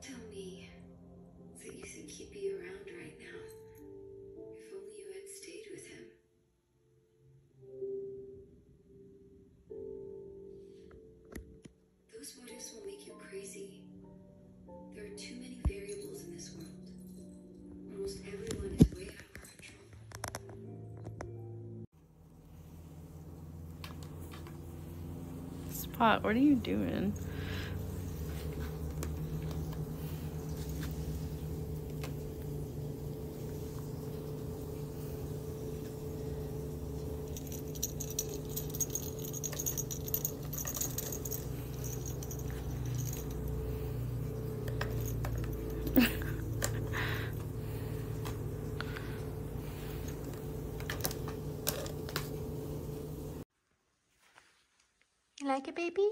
Tell me that you think he'd be around right now. If only you had stayed with him. Those motives will make you crazy. There are too many variables in this world. Almost everyone is way out of control. Spot, what are you doing? You like it, baby?